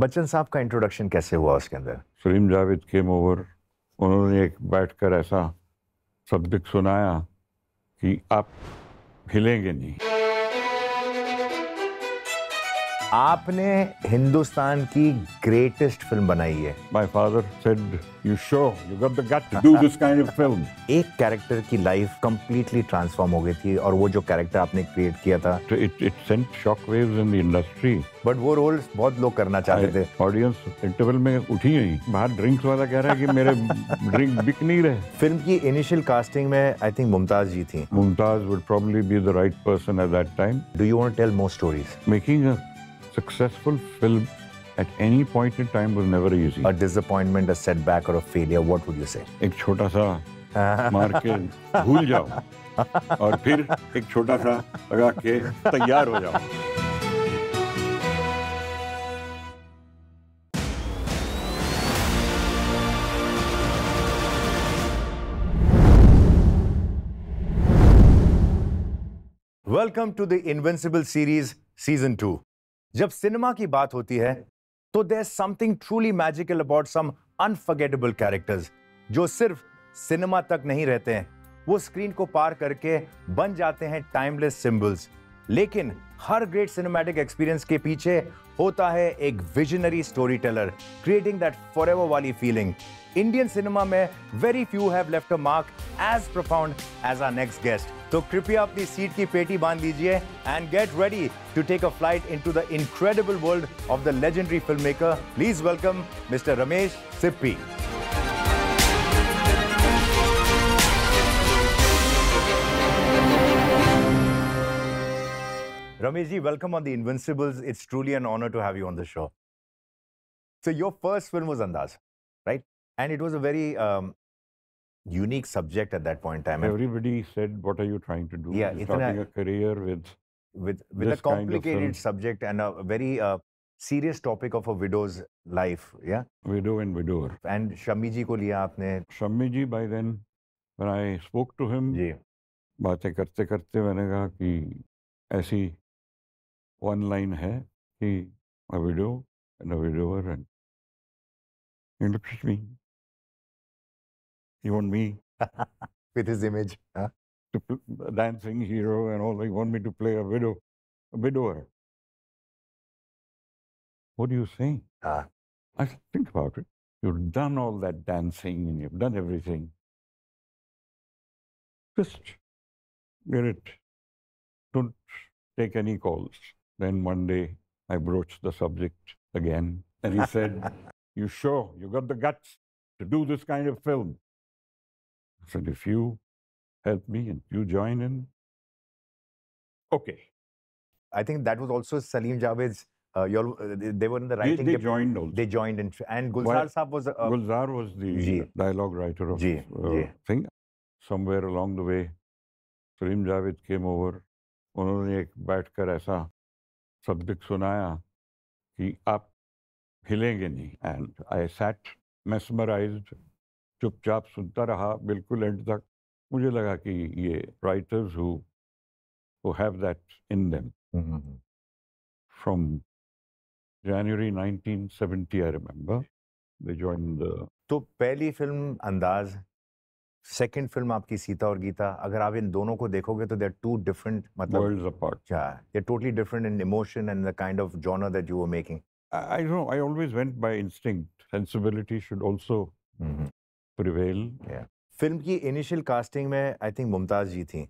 बच्चन साहब का इंट्रोडक्शन कैसे हुआ उसके अंदर? सलीम जावेद केम ओवर उन्होंने एक बैठ कर ऐसा सब्दिक सुनाया कि आप हिलेंगे नहीं। आपने हिंदुस्तान की ग्रेटेस्ट फ़िल्म बनाई है। My father said, "You sure you got the gut to do this kind of film?" एक कैरेक्टर की लाइफ कंप्लीटली ट्रांसफॉर्म हो गई थी और वो जो कैरेक्टर आपने क्रिएट किया था। So it it sent shockwaves in the industry. But वो रोल बहुत लोग करना चाहते थे। ऑडियंस इंटरवल में उठी नहीं बाहर ड्रिंक्स वाला कह रहा है कि मेरे ड्रिंक बिक नहीं रहे। फ़िल्म की इनिशियल कास्टिंग में आई थिंक मुमताज़ जी थी। Mumtaz would probably be the right person at that time. Do you want tell more stories Making a successful film at any point in time was never easy. A disappointment a setback और a failure what would you say एक छोटा सा मार के भूल जाओ और फिर एक छोटा सा लगा के तैयार हो जाओ welcome to the invincible series season two जब सिनेमा की बात होती है तो there something truly magical about some unforgettable characters जो सिर्फ़ सिनेमा तक नहीं रहते हैं। वो स्क्रीन को पार करके बन जाते हैं टाइमलेस सिंबल्स लेकिन हर ग्रेट सिनेमैटिक एक्सपीरियंस के पीछे होता है एक visionary story teller creating that for वाली फीलिंग इंडियन सिनेमा में very few have left a mark as profound as our next guest तो कृपया अपनी सीट की पेटी बाँध लीजिए and get ready to take a flight into the incredible world of the legendary film maker please welcome mister Ramesh Sippy Ramesh ji, welcome on the Invincibles. It's truly an honor to have you on the show. So your first film was Andaz, right? And it was a very um, unique subject at that point in time. And Everybody said, "What are you trying to do? Yeah, You're itna- starting a career with with with a this kind of complicated film. subject and a very uh, serious topic of a widow's life, yeah. widow and widower." And Shami ji को लिया आपने Shammi ji, by then, when I spoke to him, जी बातें करते करते मैंने कहा कि ऐसी वन लाइन है कि a widow and a widower and he looked at me. You want me with his image. huh? to pl- a dancing hero and all. You want me to play a widow, a widower. What are you saying? Ah. I said, think about it. You've done all that dancing and you've done everything. Just get it. Don't take any calls. Then one day I broached the subject again and he said, You sure you got the guts to do this kind of film? I said, If you help me and you join in, okay. I think that was also Salim Javed's. Uh, your, uh, they they were in the They, writing. they dep- joined also. they joined in, and Why- Gulzar Saab was. Uh, Gulzar was the Ji. dialogue writer of Ji, uh, ji. thing. Somewhere along the way, Salim Javed came over. उन्होंने एक बैठकर ऐसा सद्विक सुनाया कि आप हिलेंगे नहीं। And I set mesmerise चुपचाप सुनता रहा बिल्कुल एंड तक। मुझे लगा कि ये writers who have that in them from January 1970 I remember they join the तो पहली फ़िल्म अंदाज सेकंड फ़िल्म आपकी सीता और गीता अगर आप इन दोनों को देखोगे तो देर टू डिफरेंट मतलब yeah in emotion and the kind of genre that you were making I, I don't know. I always went by instinct. Sensibility should also prevail. Film की इनिशियल कास्टिंग में I think Mumtaz ji थी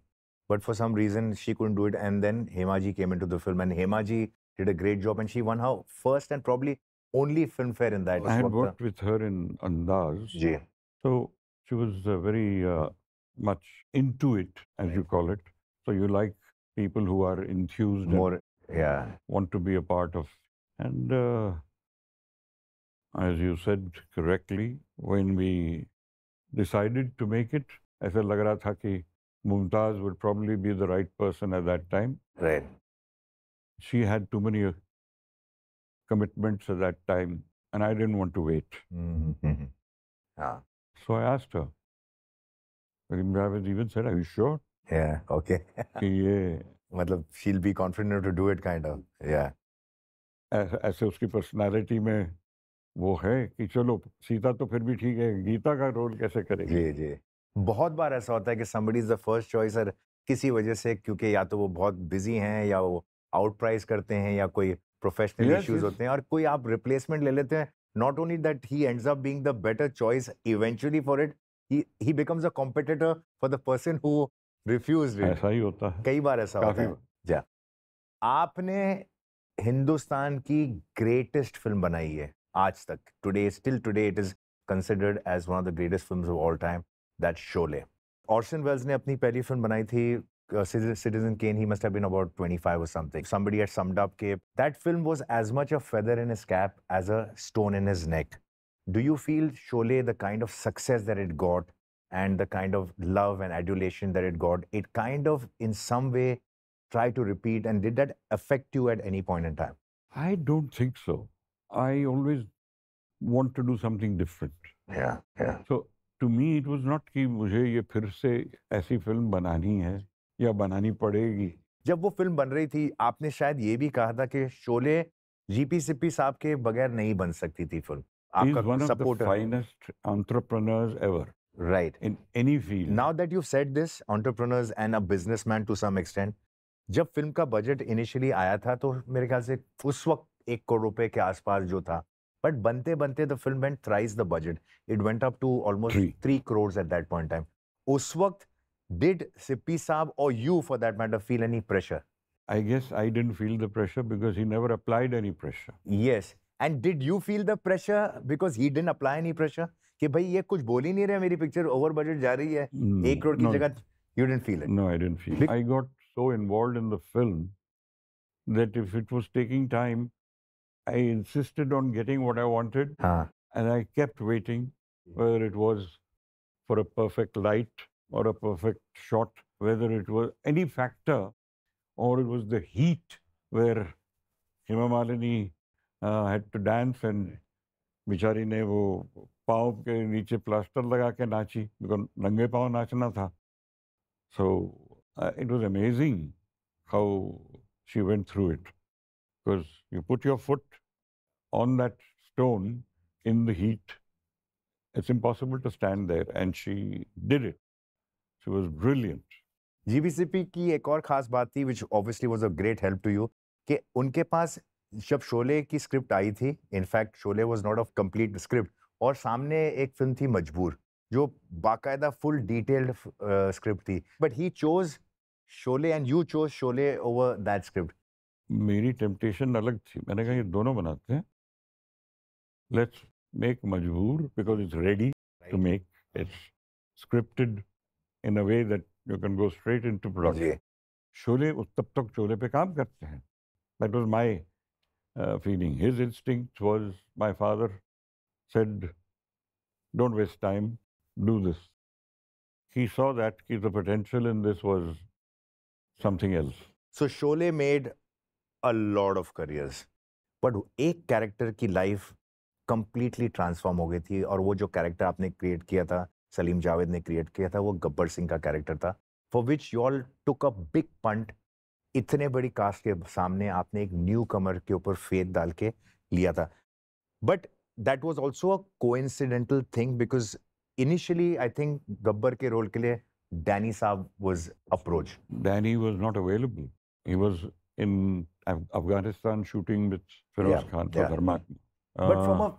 but for some reason she couldn't do it and then Hema ji came into the film and Hema ji did a great job and she won how first and probably only film fair in that I had worked with her in Andaz. जी So she was uh, very uh, much into it, as you call it. So you like people who are enthused more yeah and want to be a part of. And uh, as you said correctly, when we decided to make it, ऐसा लग रहा था कि Mumtaz would probably be the right person at that time. right she had too many uh, commitments at that time, and I didn't want to wait. Mhm. हाँ So I asked her. Salim Javed even said, Are you sure? yeah okay ये मतलब she'll be confident to do it kind of yeah ऐसे उसकी personality में वो है कि चलो सीता तो फिर भी ठीक है गीता का रोल कैसे करेगी जी जी बहुत बार ऐसा होता है कि somebody is the first choice और किसी वजह से क्योंकि या तो वो बहुत बिज़ी हैं या वो आउट प्राइस करते हैं या कोई प्रोफेशनल Yes, इश्यूज़ yes. होते हैं और कोई आप रिप्लेसमेंट ले लेते हैं not only that he ends up being the better choice eventually for it he he becomes a competitor for the person who refused it ऐसा ही होता है। कई बार ऐसा होता है। जा। आपने हिंदुस्तान की ग्रेटेस्ट फ़िल्म बनाई है आज तक। Today still today it is considered as one of the greatest films of all time that Sholay Orson Welles ने अपनी पहली फ़िल्म बनाई थी Citizen Kane, he must have been about 25 or something. Somebody had summed up कि that film was as much a feather in his cap as a stone in his neck. Do you feel Sholay, the kind of success that it got and the kind of love and adulation that it got, it kind of in some way tried to repeat and did that affect you at any point in time? I don't think so. I always want to do something different. Yeah, yeah. So to me it was not कि मुझे ये फिर से ऐसी film बनानी है या बनानी पड़ेगी? जब वो फ़िल्म बन रही थी आपने शायद ये भी कहा था कि शोले जीपी सिप्पी साहब के बगैर नहीं बन सकती थी फ़िल्म। He is one आपका supporter finest entrepreneurs ever right in any field. now that you've said this entrepreneurs and a businessman to some extent जब फ़िल्म का बजट इनिशियली आया था तो मेरे ख्याल से उस वक्त एक करोड़ रुपए के आसपास जो था। बट बनते बनते the film went thrice the budget it went up to almost three crore at that point time उस वक्त डिड सिप्पी साहब और you for that matter feel any pressure I guess I didn't feel the pressure because he never applied any pressure. Yes. And did you feel the pressure because he didn't apply any pressure? कि भाई ये कुछ बोल ही नहीं रहे मेरी picture over budget जा रही है No, एक करोड़ की no, जगह you didn't feel it No, I didn't feel. Bec- I got so involved in the film that if it was taking time, I insisted on getting what I wanted, हाँ and I kept waiting, whether it was for a perfect light or a perfect shot, whether it was any factor, or it was the heat where Hema Malini uh, had to dance and बेचारी ने वो पाँव के नीचे plaster लगा के नाची because नंगे पाँव नाचना था so it was amazing how she went through it because you put your foot on that stone in the heat it's impossible to stand there and she did it She was brilliant GBCP की एक और खास बात थी which obviously was a great help to you कि उनके पास जब शोले की स्क्रिप्ट आई थी in fact Sholay was not of complete script और सामने एक फ़िल्म थी मजबूर जो बाकायदा फुल डिटेल्ड स्क्रिप्ट थी। But he chose Sholay and you chose Sholay over that script मेरी टेम्पटेशन अलग थी। मैंने कहा ये दोनों बनाते हैं। Let's make Majboor because it's ready to make it's scripted in a way that you can go straight into production Sholay उस- तब तक शोले पे काम करते हैं that was my feeling his instinct was my father said don't waste time do this he saw that ki the potential in this was something else so Sholay made a lot of careers but एक character की life completely transform हो गई थी और वो जो character आपने create किया था सलीम जावेद ने क्रिएट किया था वो गब्बर सिंह का कैरेक्टर था for which you all took a big punt इतने बड़ी कास्ट के सामने आपने एक न्यू कमर के ऊपर फेथ डाल के लिया था but that was also a coincidental thing because initially I think Gabbar के रोल के लिए डैनी साहब was approach Danny was not available. He was in Af- Afghanistan shooting with Feroz Yeah, Khan for yeah. Dharmakni. But from Uh, a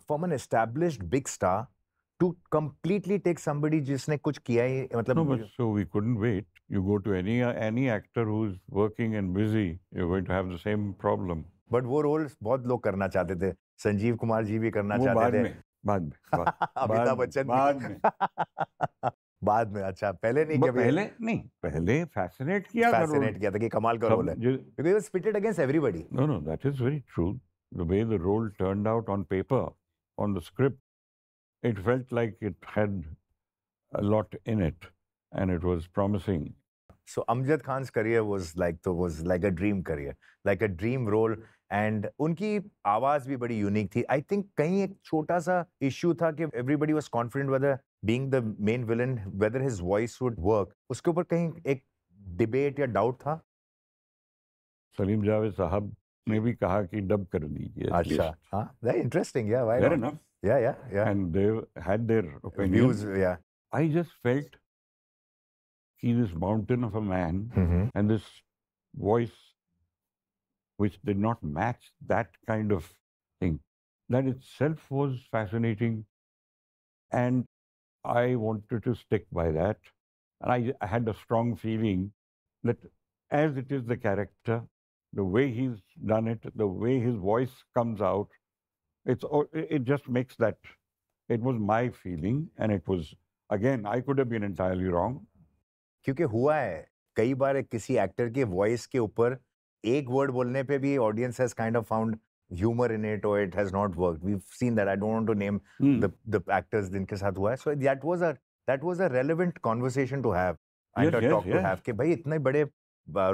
to completely take somebody जिसने कुछ किया ही मतलब no, but so we couldn't wait. You go to any any actor who's working and busy, you're going to have the same problem. But वो roles बहुत लोग करना चाहते थे। संजीव कुमार जी भी करना चाहते थे। बाद में बाद में बाद में। बाद में अच्छा पहले नहीं किया पहले नहीं पहले फैसिनेट किया फैसिनेट किया था कि कमाल का रोल है। क्योंकि वो spited against everybody no no that is very true the way the role turned out on paper on the script it felt like it had a lot in it and it was promising. so amjad khan's career was like तो was like a dream career like a dream role and उनकी आवाज भी बड़ी unique थी I think कहीं एक छोटा सा इश्यू था कि everybody was confident whether being the main villain whether his voice would work उसके ऊपर कहीं एक डिबेट या डाउट था Salim Javed Sahab ने भी कहा कि डब कर दीजिए at अच्छा least. हाँ very interesting yeah why Fair not? enough. yeah yeah yeah And they had their opinions. views yeah I just felt he this mountain of a man mm-hmm. and this voice which did not match that kind of thing. That itself was fascinating. And I wanted to stick by that. And I, I had a strong feeling that as it is the character, the way he's done it, the way his voice comes out, it's all- it it just makes that. It was my feeling, and it was again. I could have been entirely wrong. क्योंकि हुआ है कई बार किसी actor के voice के ऊपर एक वर्ड बोलने पे भी audience has kind of found humour in it और it has not worked we seen that I don't want to name the the actors जिनके साथ हुआ है so that was a that was a relevant conversation to have and Yes, talk yes, to yes. Have कि भाई इतने बड़े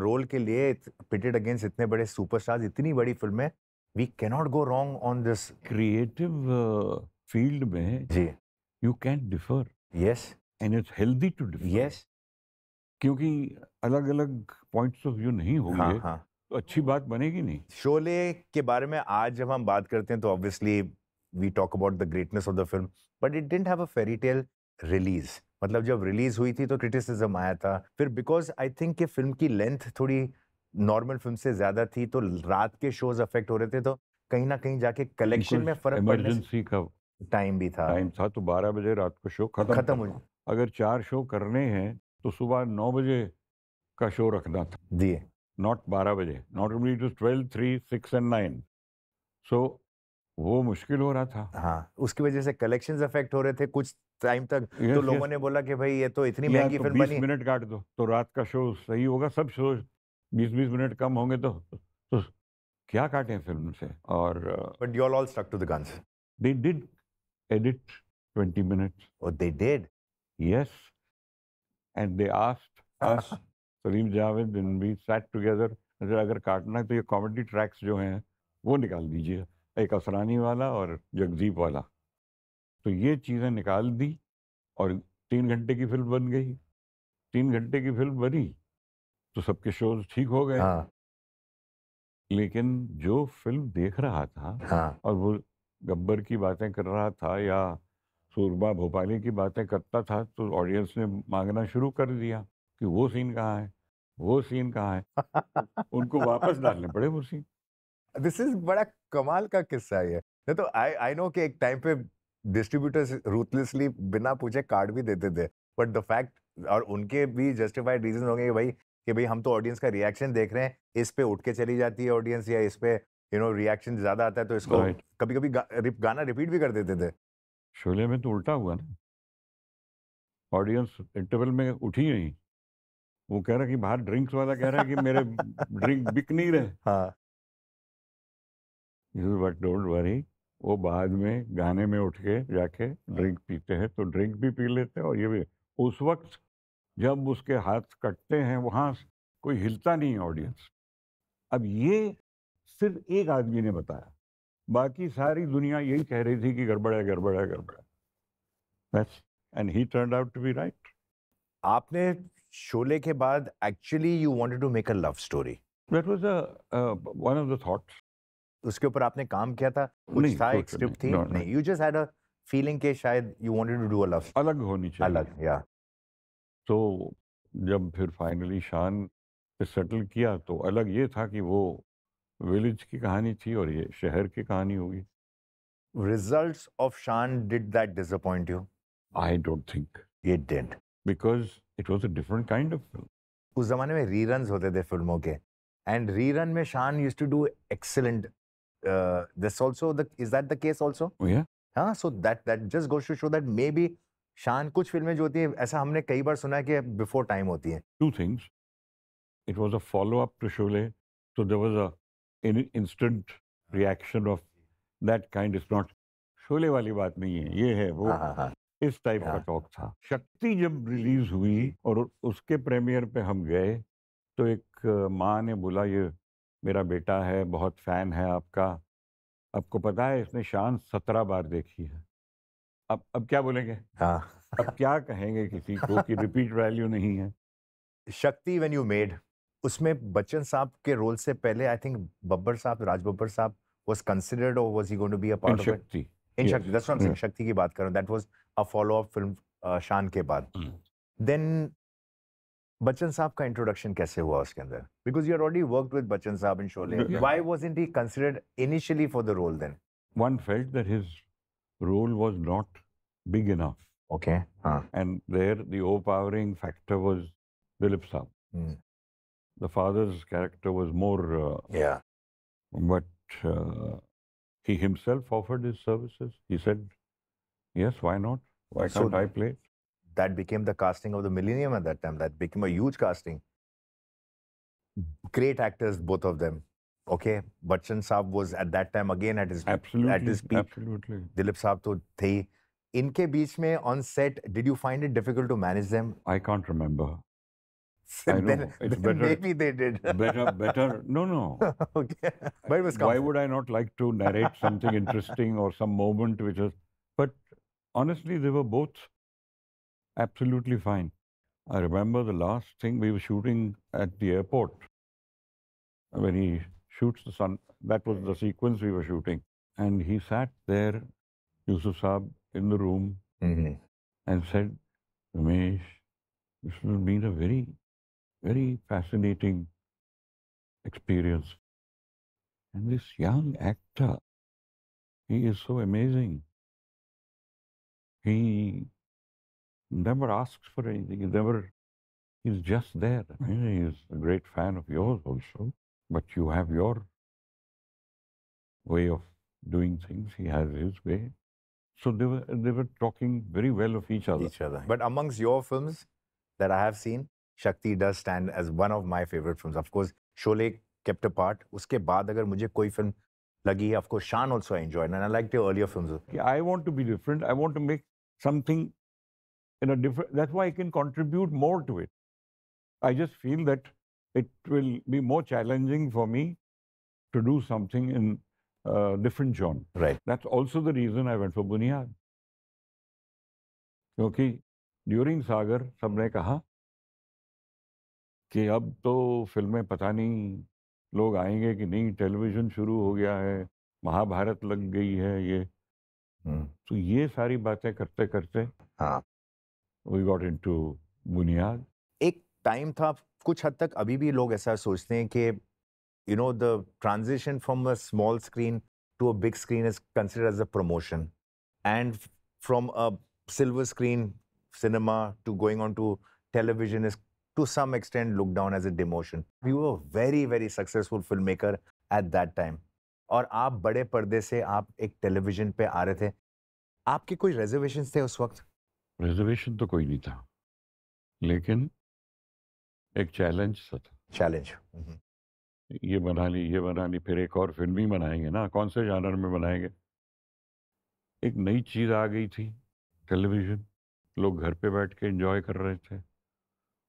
role के लिए पिटेड अगेंस्ट इतने बड़े सुपरस्टार्स इतनी बड़ी फिल्में we can not go wrong on this creative uh, field में जी। you can differ. Yes and it's healthy to differ. Yes क्योंकि अलग अलग पॉइंट्स ऑफ़ व्यू नहीं हाँ होंगे हाँ तो अच्छी बात बनेगी नहीं। शोले के बारे में आज जब हम बात करते हैं तो obviously we talk about the greatness of the film but it didn't have a fairy tale release मतलब जब रिलीज़ हुई थी तो क्रिटिसिज्म आया था। फिर बिकॉज़ आई थिंक कि फ़िल्म की लेंथ थोड़ी नॉर्मल फ़िल्म से ज़्यादा थी तो रात के शोज़ अफेक्ट हो रहे थे तो कहीं ना कहीं जाके कलेक्शन में फ़र्क इमरजेंसी का टाइम भी था। टाइम था तो 12 बजे रात को शो खत्म खत्म। हो अगर चार शो करने हैं तो सुबह नौ बजे का शो रखना था। दिए नॉट 12 बजे not only two 12 3 6 and nine. So वो मुश्किल हो रहा था। हाँ उसकी वजह से कलेक्शंस अफेक्ट हो रहे थे कुछ टाइम तक Yes, तो yes. लोगों ने बोला कि भाई ये तो इतनी महँगी तो फ़िल्म बनी। मिनट काट दो तो रात का शो सही होगा सब शो 20 20 मिनट कम होंगे तो तो क्या काटें फ़िल्म से? और but you all stuck to the guns they did edit 20 minutes और they did yes. And they asked us Salim Javed and we sat together अगर अगर काटना है तो ये कॉमेडी ट्रैक्स जो हैं वो निकाल दीजिए। एक असरानी वाला और जगदीप वाला। तो ये चीज़ें निकाल दी और तीन घंटे की फ़िल्म बन गई। तीन घंटे की फ़िल्म बनी। तो सबके शोज़ ठीक हो गए। हाँ। लेकिन जो फ़िल्म देख रहा था हाँ। और वो गब्बर की बातें कर रहा था या सूरमा भोपाली की बातें करता था तो ऑडियंस ने मांगना शुरू कर दिया कि वो सीन कहाँ है वो सीन कहाँ है? उनको वापस डालने पड़े वो सीन। दिस इज़ बड़ा कमाल का किस्सा है ये। नहीं तो आई आई नो कि एक टाइम पे डिस्ट्रीब्यूटर्स रूथलेसली बिना पूछे कार्ड भी देते थे बट द फैक्ट और उनके भी जस्टिफाइड रीजन होंगे कि भाई कि भाई हम तो ऑडियंस का रिएक्शन देख रहे हैं इस पे उठ के चली जाती है ऑडियंस या इस पे यू नो रिएक्शन ज़्यादा आता है तो इसको Right. कभी कभी गा, रिप- गाना रिपीट भी कर देते थे। शोले में तो उल्टा हुआ ना। ऑडियंस इंटरवल में उठी नहीं। वो कह रहा कि बाहर ड्रिंक्स वाला कह रहा है कि मेरे ड्रिंक बिक नहीं रहे। हाँ। बट डोंट वरी वो बाद में गाने में उठ के जाके ड्रिंक पीते हैं तो ड्रिंक भी पी लेते हैं और ये भी। उस वक्त जब उसके हाथ कटते हैं वहाँ कोई हिलता नहीं है ऑडियंस अब ये सिर्फ़ एक आदमी ने बताया। बाकी सारी दुनिया यही कह रही थी कि गड़बड़ है गड़बड़ है गड़बड़ है बस and he turn out to be right आपने शोले के बाद actually you wanted to make a love story that was a one of the thoughts उसके ऊपर आपने काम किया था? कुछ था एक स्क्रिप्ट थी. नहीं you just had a feeling के शायद you wanted to do a love अलग होनी चाहिए। अलग या तो जब फिर फाइनली शान पे सेटल किया तो अलग ये था कि वो विलेज की कहानी थी और ये शहर की कहानी होगी। Results of Shan did that disappoint you? I don't think It did. Because it was a different kind of film उस जमाने में रीरन्स होते थे फ़िल्मों के। एंड रीरन में Shaan use to do excellent this also the is that the case also yeah. हाँ so that that just goes to show that maybe Shaan कुछ फ़िल्में जो होती है ऐसा हमने कई बार सुना है कि बिफोर टाइम होती है। Two things it was a follow up to Sholay there was a in, instant reaction of that kind is not Sholay वाली बात नहीं है ये है वो। हाँ हाँ हाँ। इस टाइप का। टॉक था। शक्ति जब रिलीज़ हुई और उसके प्रीमियर पे हम गए तो एक माँ ने बोला ये मेरा बेटा है बहुत फ़ैन है आपका। आपको पता है इसने शान सत्रह बार देखी है। अब अब क्या बोलेंगे हाँ अब क्या कहेंगे किसी को कि रिपीट वैल्यू नहीं है शक्ति व्हेन यू मेड उसमें बच्चन साहब के रोल से पहले आई थिंक बब्बर साहब राज बब्बर साहब going to be a In part of it Shakti. in yes. Shakti that's what I'm saying Yeah. Shakti की बात कर रहा हूँ was a follow up film uh, शान के बाद Hmm. then बच्चन साहब का इंट्रोडक्शन कैसे हुआ उसके अंदर because you had already worked with Bachchan साहब Sholay Yeah. why wasn't he considered initially for the role then One felt that his role was not big enough. okay हाँ And there, the overpowering factor was Dilip Saab. Hmm. The father's character was more, uh, yeah but uh, he himself offered his services. He said, Yes, why not? Why So- can't I play? that became the casting of the millennium at that time that became a huge casting great actors both of them okay Bachchan साहब was at that time again at his Absolutely. his peak. Absolutely. Dilip साहब तो थे ही इनके बीच में on set did you find it difficult to manage them I can't remember. I know. then, It's then better- maybe they did Better, better. No, no. okay but it was Why comf- would I not like to narrate something interesting or some moment which was. But honestly, they were both absolutely fine. I remember the last thing we were shooting at the airport when he shoots the sun. That was the sequence we were shooting. And he sat there, Yusuf Saab, in the room Mhm. and said, Ramesh, this has been a very, very fascinating experience. And this young actor, he is so amazing. He never asks for anything. He never, he's just there. I mean, he's a great fan of yours also, but you have your way of doing things. He has his way. So they were they were talking very well of each other. each other but amongst your films that I have seen Shakti does stand as one of my favorite films of course Sholay kept apart उसके बाद अगर मुझे कोई film लगी of course Shan also I enjoyed and I liked your earlier films Okay, I want to be different. I want to make something in a different. That's why I can contribute more to it. I just feel that it will be more challenging for me to do something in a different genre. right That's also the reason I went for Bunyad. क्योंकि during सागर सबने कहा कि अब तो फ़िल्में पता नहीं लोग आएँगे कि नहीं टेलीविज़न शुरू हो गया है महाभारत लग गई है ये Hmm. तो ये सारी बातें करते करते हाँ। वी गॉट इनटू बुनियाद एक टाइम था कुछ हद तक अभी भी लोग ऐसा सोचते हैं कि you know the transition from a small screen to a big screen is consider as a promotion and from a silver screen cinema to going on to television is to some extent looked down as a demotion. You were a very, very successful filmmaker at that time. और आप बड़े पर्दे से आप एक television पे आ रहे थे आपके कोई रिजर्वेशन थे उस वक्त रिजर्वेशन तो कोई नहीं था लेकिन एक चैलेंज सा था। चैलेंज ये बना ली ये बना ली फिर एक और फ़िल्म ही बनाएँगे ना कौन से जानर में बनाएँगे? एक नई चीज़ आ गई थी टेलीविज़न लोग घर पे बैठ के एंजॉय कर रहे थे।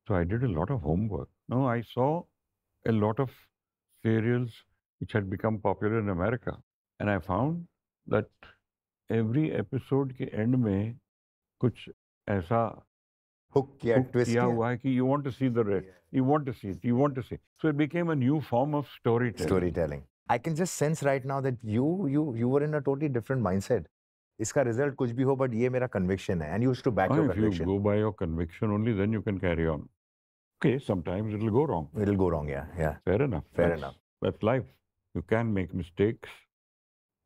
तो I did a lot of homework no I saw a lot of serials which had become popular in America. And I found that every episode के end में कुछ ऐसा हुक किया hook ट्विस्ट किया किया हुआ है कि you want to see the rest. You want to see it. You want to see. it. So it became a new form of storytelling. storytelling. I can just sense right now that you you you were in a totally different mindset. इसका result कुछ भी हो but ये मेरा conviction है and used to back Ah, your if you conviction go by your conviction only, then you can carry on. Okay, sometimes it'll go wrong. It will go wrong yeah yeah Fair enough. Fair That's- enough. That's life. You can make mistakes,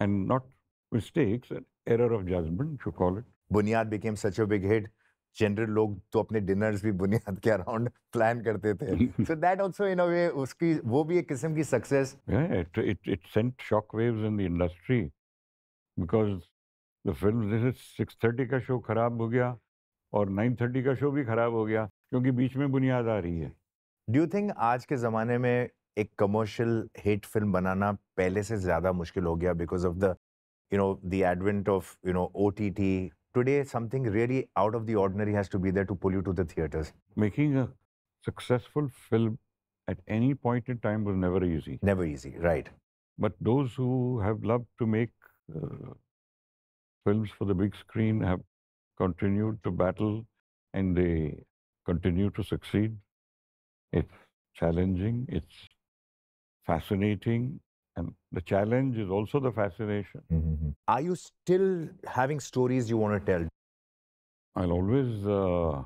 and not mistakes, an error of judgment, you call it. बुनियाद became such a big hit General लोग तो अपने dinners भी बुनियाद के around plan करते थे। So that also in a way उसकी वो भी एक किस्म की success it, it, it sent shockwaves in the industry because the film, this is 6.30 का शो खराब हो गया और 9.30 का शो भी खराब हो गया क्योंकि बीच में बुनियाद आ रही है। डू यू थिंक आज के ज़माने में एक कमर्शियल हिट फ़िल्म बनाना पहले से ज़्यादा मुश्किल हो गया because of the you know the advent of you know O T T today something really out of the ordinary has to be there to pull you to the theaters. Making a successful film at any point in time was never easy. Never easy, right. But those who have loved to make uh, films for the big screen have continued to battle and they continue to succeed. It's challenging, it's fascinating, and the challenge is also the fascination. Mm -hmm Are you still having stories you want to tell? I'll always uh,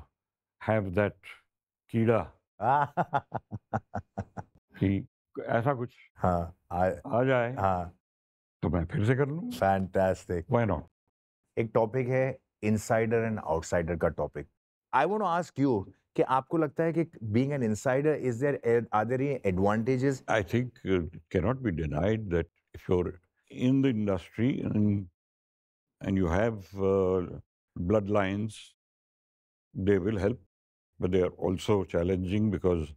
have that कीड़ा कि ऐसा कुछ हाँ आ, आ जाए हाँ तो मैं फिर से कर लूँ फैंटास्टिक व्हाई नॉट एक टॉपिक है इनसाइडर एंड आउटसाइडर का topic I want to ask you कि आपको लगता है कि being an insider is there are there any advantages I think uh, it cannot be denied that if you're in the industry and and you have uh, bloodlines, they will help, but they are also challenging because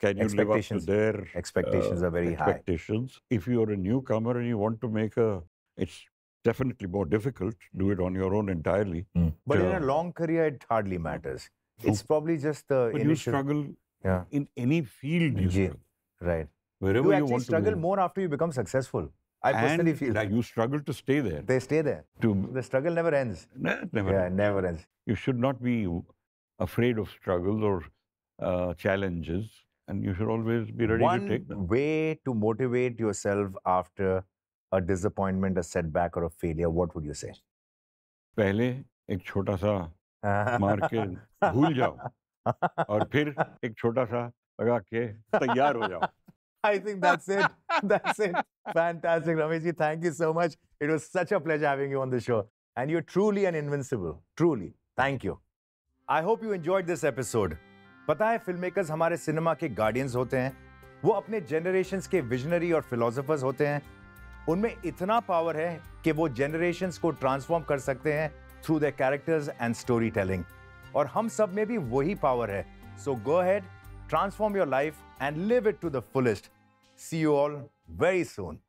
can you live up to their Expectations uh, are very high. expectations? If you're a newcomer and you want to make a, it's definitely more difficult. Do it on your own entirely. But in a long career it hardly matters. True. It's probably just the But you struggle Yeah. in any field. You Yeah. struggle. right. Wherever You you, actually want struggle to go. more after you become successful. I personally and feel that you struggle to stay there. they stay there. To The struggle never ends. Nah, never. Yeah, never ends. You should not be afraid of struggles or uh, challenges, and you should always be ready One to take them. way to motivate yourself after a disappointment, a setback, or a failure, what would you say? पहले एक छोटा सा मार के भूल जाओ और फिर एक छोटा सा लगा के तैयार हो जाओ I think that's it. That's it. Fantastic, Rameshji. Thank you so much. It was such a pleasure having you on the show. And you're truly an invincible. Truly. Thank you. I hope you enjoyed this episode. पता है film makers हमारे cinema के guardians होते हैं वो अपने generations के visionary और फिलोसफर्स होते हैं उनमें इतना पावर है कि वो जनरेशन्स को ट्रांसफॉर्म कर सकते हैं through the characters and story telling और हम सब में भी वही पावर है so go ahead transform your life and live it to the fullest. See you all very soon.